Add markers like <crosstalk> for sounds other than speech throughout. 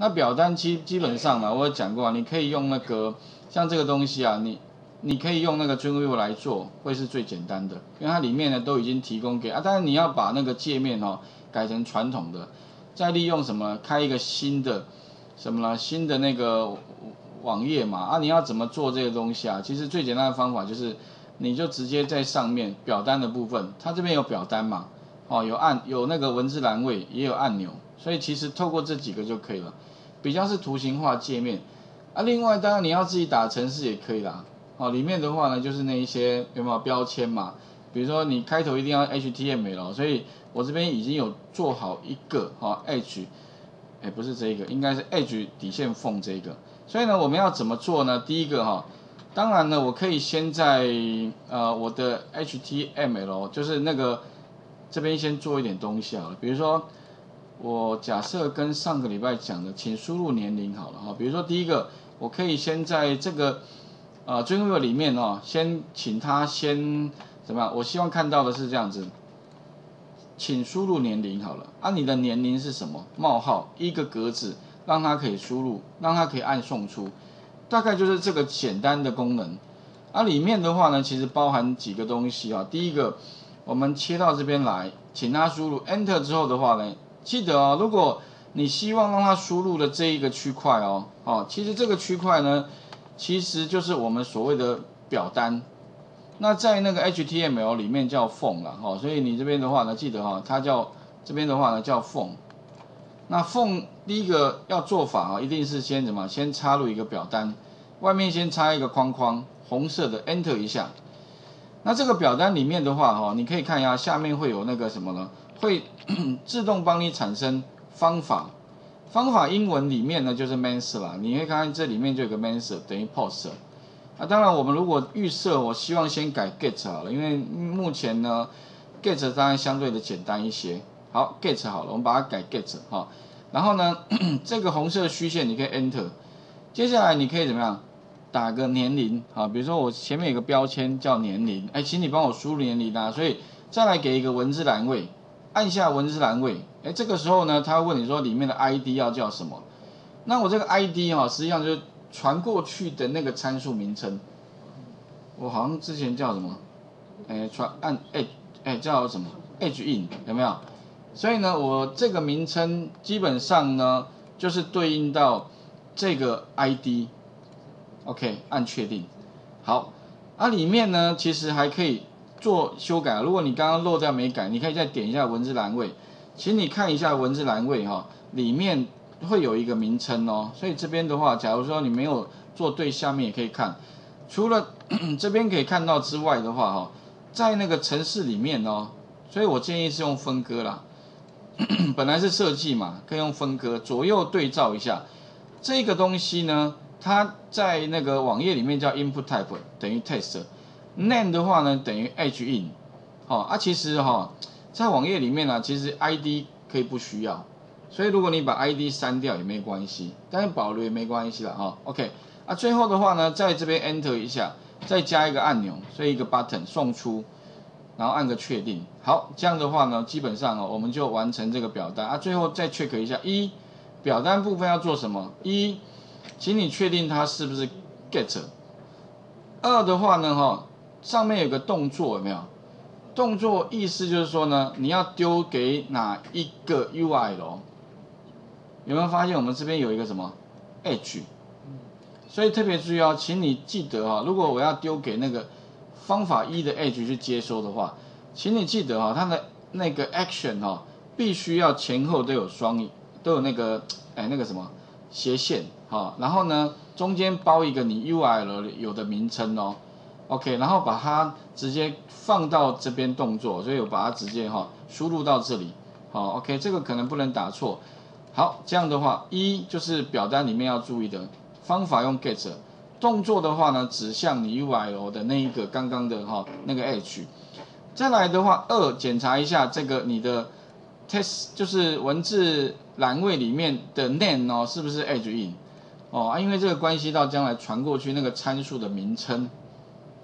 那表单基基本上呢，我有讲过啊，你可以用那个像这个东西啊，你你可以用那个 Dreamview 来做，会是最简单的，因为它里面呢都已经提供给啊，当然你要把那个界面哦改成传统的，再利用什么开一个新的什么呢？新的那个网页嘛啊，你要怎么做这个东西啊？其实最简单的方法就是，你就直接在上面表单的部分，它这边有表单嘛，哦有按有那个文字栏位，也有按钮，所以其实透过这几个就可以了。比较是图形化界面啊，另外当然你要自己打程式也可以啦。哦，里面的话呢就是那一些有没有标签嘛？比如说你开头一定要 HTML，所以我这边已经有做好一个哈 H，哎不是这个，应该是 H 底线缝这个。所以呢我们要怎么做呢？第一个哈，当然呢我可以先在呃我的 HTML 就是那个这边先做一点东西好了，比如说。我假设跟上个礼拜讲的，请输入年龄好了哈。比如说第一个，我可以先在这个呃追踪里面哦，先请他先怎么样？我希望看到的是这样子，请输入年龄好了。啊，你的年龄是什么？冒号一个格子，让他可以输入，让他可以按送出，大概就是这个简单的功能。啊，里面的话呢，其实包含几个东西啊。第一个，我们切到这边来，请他输入 Enter 之后的话呢。记得哦，如果你希望让它输入的这一个区块哦，哦，其实这个区块呢，其实就是我们所谓的表单。那在那个 HTML 里面叫缝了哈，所以你这边的话呢，记得哈，它叫这边的话呢叫缝。那缝第一个要做法啊，一定是先怎么，先插入一个表单，外面先插一个框框，红色的 Enter 一下。那这个表单里面的话哈，你可以看一下下面会有那个什么呢？会 <coughs> 自动帮你产生方法，方法英文里面呢就是 master 啦，你会看看这里面就有个 master 等于 post，啊，当然我们如果预设，我希望先改 get 好了，因为目前呢 get 当然相对的简单一些，好 get 好了，我们把它改 get 哈，然后呢 <coughs> 这个红色虚线你可以 enter，接下来你可以怎么样？打个年龄啊，比如说我前面有个标签叫年龄，哎，请你帮我输入年龄啊，所以再来给一个文字栏位。按下文字栏位，哎，这个时候呢，他问你说里面的 ID 要叫什么？那我这个 ID 哈，实际上就传过去的那个参数名称。我好像之前叫什么？哎，传按哎哎叫什么？H in 有没有？所以呢，我这个名称基本上呢，就是对应到这个 ID。OK，按确定。好，啊里面呢，其实还可以。做修改，如果你刚刚漏掉没改，你可以再点一下文字栏位，请你看一下文字栏位哈，里面会有一个名称哦。所以这边的话，假如说你没有做对，下面也可以看。除了 <coughs> 这边可以看到之外的话哈，在那个城市里面哦，所以我建议是用分割啦。<coughs> 本来是设计嘛，可以用分割，左右对照一下。这个东西呢，它在那个网页里面叫 input type 等于 test。name 的话呢，等于 h in，好啊，其实哈，在网页里面呢，其实 id 可以不需要，所以如果你把 id 删掉也没关系，但是保留也没关系了哈。OK，啊，最后的话呢，在这边 enter 一下，再加一个按钮，所以一个 button 送出，然后按个确定，好，这样的话呢，基本上哦，我们就完成这个表单啊。最后再 check 一下，一，表单部分要做什么？一，请你确定它是不是 get。二的话呢，哈。上面有个动作有没有？动作意思就是说呢，你要丢给哪一个 UI 咯？有没有发现我们这边有一个什么 H？所以特别注意哦，请你记得哈，如果我要丢给那个方法一的 H 去接收的话，请你记得哈，它的那个 action 哈，必须要前后都有双，都有那个哎那个什么斜线好，然后呢中间包一个你 UI 有的名称哦。OK，然后把它直接放到这边动作，所以我把它直接哈输入到这里。好，OK，这个可能不能打错。好，这样的话，一就是表单里面要注意的方法用 get，动作的话呢指向你 URL 的那一个刚刚的哈那个 H。再来的话，二检查一下这个你的 test 就是文字栏位里面的 name 哦是不是 H in 哦啊，因为这个关系到将来传过去那个参数的名称。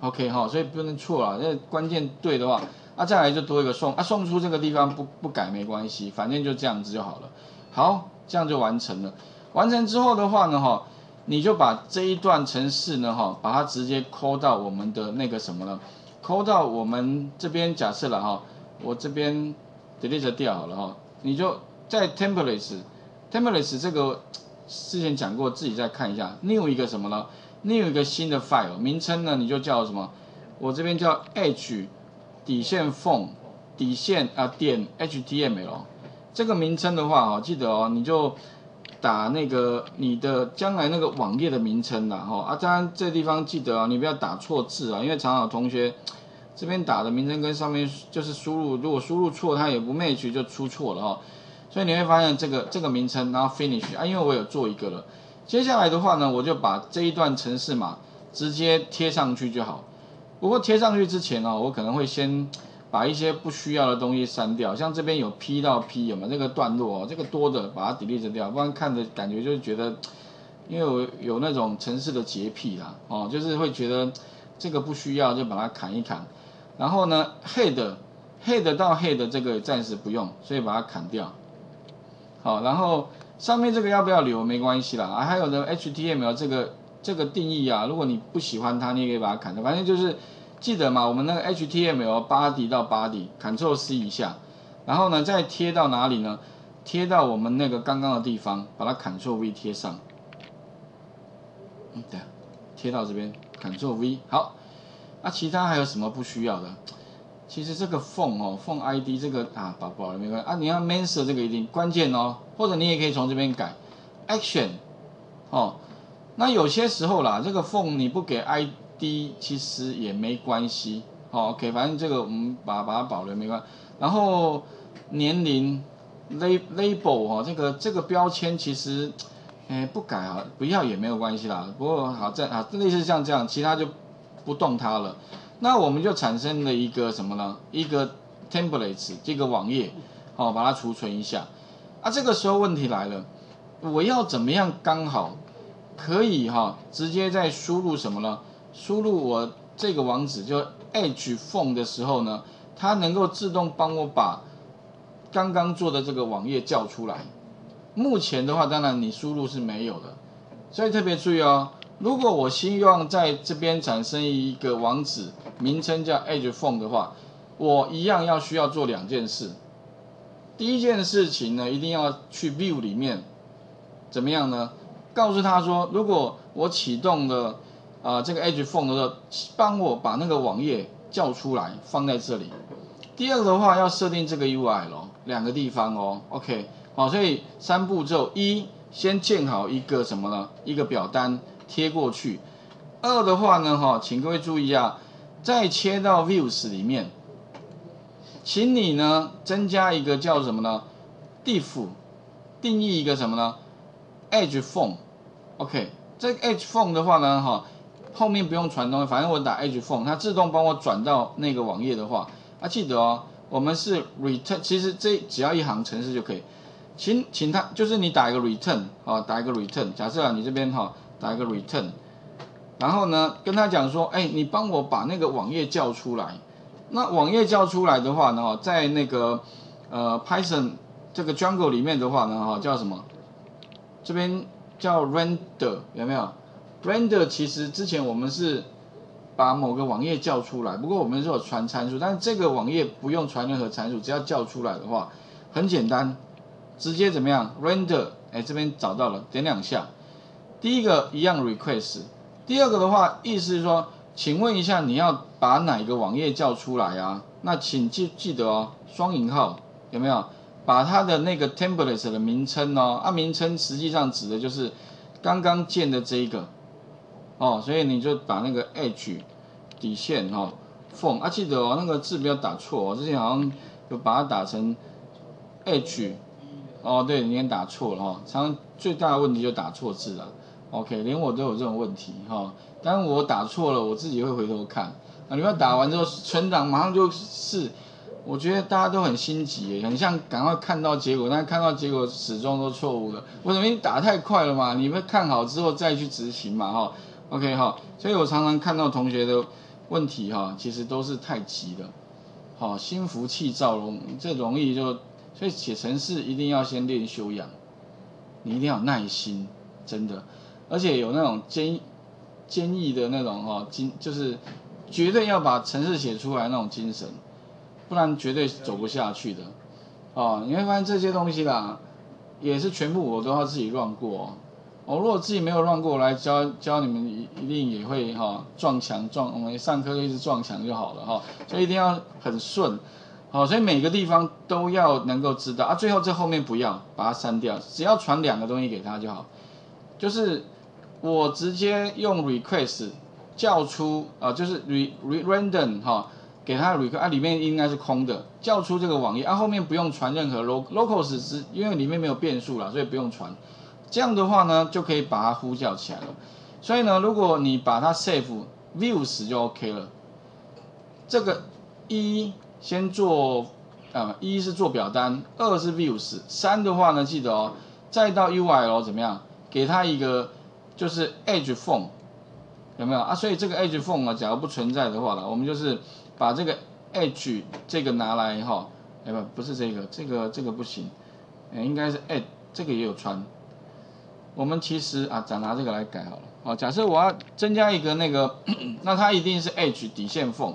OK 哈，所以不能错了，那关键对的话，啊再来就多一个送，啊送出这个地方不不改没关系，反正就这样子就好了。好，这样就完成了。完成之后的话呢，哈，你就把这一段程式呢，哈，把它直接抠到我们的那个什么呢？抠到我们这边假设了哈，我这边 delete 掉好了哈，你就在 templates，templates 这个之前讲过，自己再看一下，new 一个什么呢？new 一个新的 file 名称呢，你就叫什么？我这边叫 h 底线 phone 底线啊点 html 这个名称的话哈，记得哦，你就打那个你的将来那个网页的名称啦哈啊，当然这地方记得啊，你不要打错字啊，因为常常同学。这边打的名称跟上面就是输入，如果输入错，它也不 match 就出错了哈。所以你会发现这个这个名称，然后 finish 啊，因为我有做一个了。接下来的话呢，我就把这一段程式码直接贴上去就好。不过贴上去之前呢，我可能会先把一些不需要的东西删掉，像这边有 P 到 P 有没有这个段落哦，这个多的把它 delete 掉，不然看着感觉就觉得，因为我有那种程式的洁癖啦，哦，就是会觉得这个不需要就把它砍一砍。然后呢，head，head 到 head 这个暂时不用，所以把它砍掉。好，然后上面这个要不要留没关系啦。啊，还有呢，HTML 这个这个定义啊，如果你不喜欢它，你也可以把它砍掉。反正就是记得嘛，我们那个 HTML body 到 body，Ctrl C 一下，然后呢再贴到哪里呢？贴到我们那个刚刚的地方，把它 Ctrl V 贴上。嗯，对，贴到这边，Ctrl V，好。那其他还有什么不需要的？其实这个 phone 哦，phone ID 这个啊，保保了没关系啊。你要 mention 这个一定关键哦，或者你也可以从这边改 action 哦。那有些时候啦，这个 phone 你不给 ID 其实也没关系哦。OK，反正这个我们把把它保留没关。然后年龄 label 哦，这个这个标签其实哎不改啊，不要也没有关系啦。不过好在啊，类似像这样，其他就。不动它了，那我们就产生了一个什么呢？一个 templates 这个网页，好，把它储存一下。啊，这个时候问题来了，我要怎么样刚好可以哈，直接在输入什么呢？输入我这个网址就 h phone 的时候呢，它能够自动帮我把刚刚做的这个网页叫出来。目前的话，当然你输入是没有的，所以特别注意哦。如果我希望在这边产生一个网址，名称叫 Edge Phone 的话，我一样要需要做两件事。第一件事情呢，一定要去 View 里面，怎么样呢？告诉他说，如果我启动了啊这个 Edge Phone 的时候，帮我把那个网页叫出来，放在这里。第二个的话，要设定这个 UI 咯，两个地方哦。OK，好，所以三步骤：一，先建好一个什么呢？一个表单。贴过去，二的话呢，哈，请各位注意啊，再切到 Views 里面，请你呢增加一个叫什么呢？Diff 定义一个什么呢？Edge Phone，OK，这 Edge Phone 的话呢，哈，后面不用传东西，反正我打 Edge Phone，它自动帮我转到那个网页的话，啊，记得哦，我们是 Return，其实这只要一行程式就可以，请请他就是你打一个 Return，啊，打一个 Return，假设啊你这边哈。打一个 return，然后呢，跟他讲说，哎，你帮我把那个网页叫出来。那网页叫出来的话呢，在那个呃 Python 这个 Jungle 里面的话呢，哈，叫什么？这边叫 render 有没有？render 其实之前我们是把某个网页叫出来，不过我们是有传参数，但是这个网页不用传任何参数，只要叫出来的话，很简单，直接怎么样？render，哎，这边找到了，点两下。第一个一样 request，第二个的话，意思是说，请问一下你要把哪个网页叫出来啊？那请记记得哦，双引号有没有？把它的那个 templates 的名称哦，啊名称实际上指的就是刚刚建的这一个哦，所以你就把那个 h 底线哈 phone 啊记得哦，那个字不要打错哦，之前好像有把它打成 h 哦，对，你也打错了哈，常最大的问题就打错字了。OK，连我都有这种问题哈。当我打错了，我自己会回头看。啊，你们打完之后，存档马上就是，我觉得大家都很心急，很像赶快看到结果，但看到结果始终都错误的。为什么？你打太快了嘛？你们看好之后再去执行嘛哈。OK 哈，所以我常常看到同学的问题哈，其实都是太急了。好，心浮气躁容，这容易就，所以写程式一定要先练修养。你一定要耐心，真的，而且有那种坚坚毅的那种哈精，就是绝对要把程式写出来那种精神，不然绝对走不下去的。哦，你会发现这些东西啦，也是全部我都要自己乱过。哦我如果自己没有乱过来教教你们，一一定也会哈撞墙撞，我们上课一直撞墙就好了哈，所以一定要很顺。好，所以每个地方都要能够知道啊。最后这后面不要把它删掉，只要传两个东西给他就好。就是我直接用 request 叫出啊，就是 re re random 哈，给它 request 啊，里面应该是空的，叫出这个网页啊，后面不用传任何 loc locals 只因为里面没有变数了，所以不用传。这样的话呢，就可以把它呼叫起来了。所以呢，如果你把它 save views 就 OK 了。这个一。先做，啊，一是做表单，二是 views，三的话呢，记得哦，再到 UI 哦，怎么样？给它一个就是 edge form，有没有啊？所以这个 edge form 啊，假如不存在的话呢，我们就是把这个 edge 这个拿来哈，哎不，不是这个，这个这个不行，哎，应该是 edge 这个也有穿。我们其实啊，咱拿这个来改好了。好，假设我要增加一个那个，那它一定是 edge 底线缝。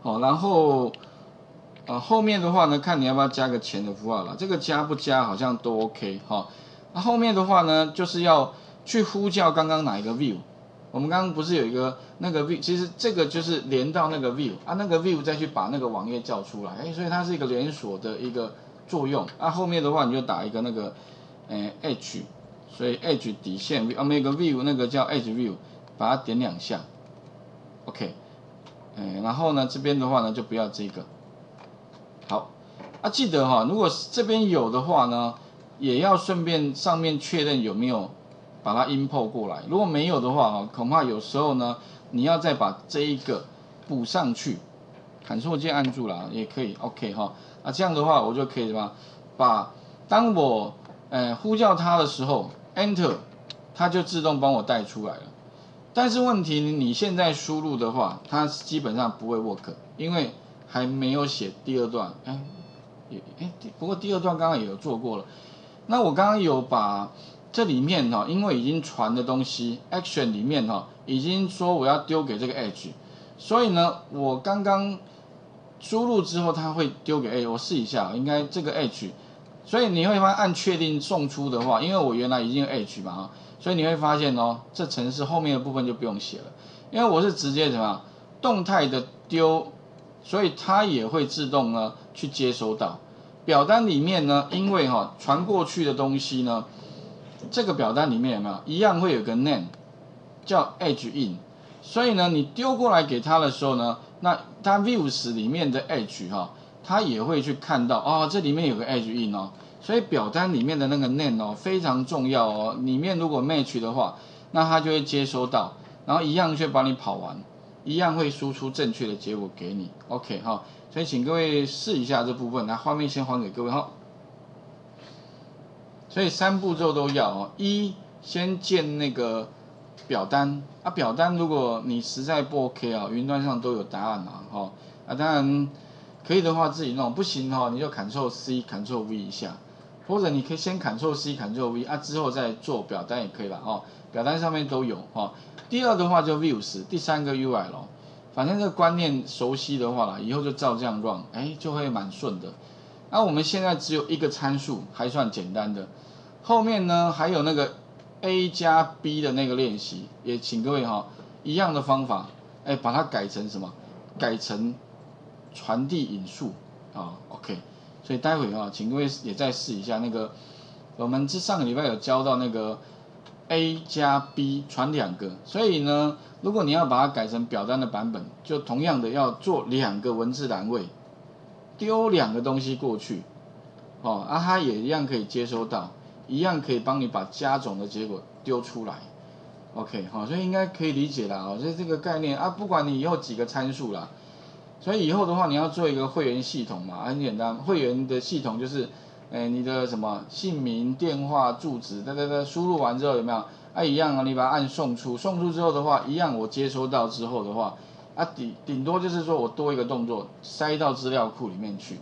好，然后，呃，后面的话呢，看你要不要加个前的符号了。这个加不加好像都 OK 哈。那后面的话呢，就是要去呼叫刚刚哪一个 view。我们刚刚不是有一个那个 view，其实这个就是连到那个 view 啊，那个 view 再去把那个网页叫出来，哎，所以它是一个连锁的一个作用。那后面的话你就打一个那个，呃，h，所以 h 底线 view，啊，每个 view 那个叫 h view，把它点两下，OK。哎，然后呢，这边的话呢，就不要这个。好，啊，记得哈，如果这边有的话呢，也要顺便上面确认有没有把它 import 过来。如果没有的话哈，恐怕有时候呢，你要再把这一个补上去。Ctrl 键按住了也可以，OK 哈。啊，这样的话我就可以什么，把当我呃呼叫它的时候，Enter，它就自动帮我带出来了。但是问题，你现在输入的话，它基本上不会 work，因为还没有写第二段。哎，也哎，不过第二段刚刚也有做过了。那我刚刚有把这里面哈，因为已经传的东西 action 里面哈，已经说我要丢给这个 edge，所以呢，我刚刚输入之后，它会丢给 h，。我试一下，应该这个 edge，所以你会发现按确定送出的话，因为我原来已经 edge 嘛哈。所以你会发现哦，这程式后面的部分就不用写了，因为我是直接什么动态的丢，所以它也会自动呢去接收到表单里面呢，因为哈传过去的东西呢，这个表单里面有没有？一样会有个 name 叫 edge in，所以呢你丢过来给他的时候呢，那它 views 里面的 edge 哈，它也会去看到哦，这里面有个 edge in 哦。所以表单里面的那个 name 哦非常重要哦，里面如果 match 的话，那它就会接收到，然后一样去帮你跑完，一样会输出正确的结果给你。OK 哈，所以请各位试一下这部分，那画面先还给各位哈。所以三步骤都要哦，一先建那个表单啊，表单如果你实在不 OK 啊，云端上都有答案啊，哈啊当然可以的话自己弄，不行哈你就 Ctrl C Ctrl V 一下。或者你可以先 Ctrl C Ctrl V 啊，之后再做表单也可以吧哦。表单上面都有哈。第二的话就 Views，第三个 UI 咯。反正这个观念熟悉的话啦，以后就照这样 run，哎，就会蛮顺的。那我们现在只有一个参数，还算简单的。后面呢还有那个 A 加 B 的那个练习，也请各位哈，一样的方法，哎，把它改成什么？改成传递引数啊，OK。所以待会啊，请各位也再试一下那个，我们这上个礼拜有教到那个 A 加 B 传两个，所以呢，如果你要把它改成表单的版本，就同样的要做两个文字栏位，丢两个东西过去，哦，啊，它也一样可以接收到，一样可以帮你把加总的结果丢出来，OK，好，所以应该可以理解了啊，所以这个概念啊，不管你以后几个参数啦。所以以后的话，你要做一个会员系统嘛，很简单。会员的系统就是，诶，你的什么姓名、电话、住址，哒哒哒，输入完之后有没有？啊，一样啊，你把它按送出，送出之后的话，一样我接收到之后的话，啊顶顶多就是说我多一个动作，塞到资料库里面去，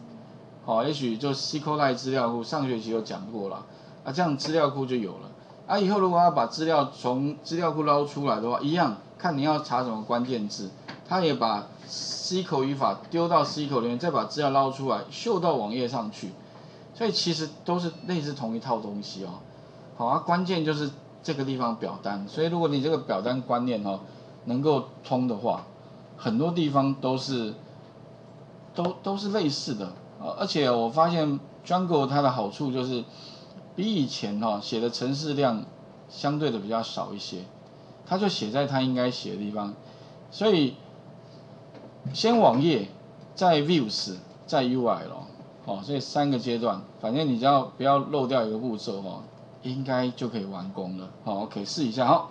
好，也许就 SQLite 资料库，上学期有讲过了，啊，这样资料库就有了。啊，以后如果要把资料从资料库捞出来的话，一样看你要查什么关键字，他也把 SQL 语法丢到 SQL 里面，再把资料捞出来，秀到网页上去。所以其实都是类似同一套东西哦。好啊，关键就是这个地方表单。所以如果你这个表单观念哦能够通的话，很多地方都是都都是类似的。而且我发现 Jungle 它的好处就是比以前哈写的程式量相对的比较少一些，它就写在它应该写的地方。所以先网页，再 Views，再 UI 咯。哦，所以三个阶段，反正你只要不要漏掉一个步骤哦，应该就可以完工了。好，OK，试一下哈。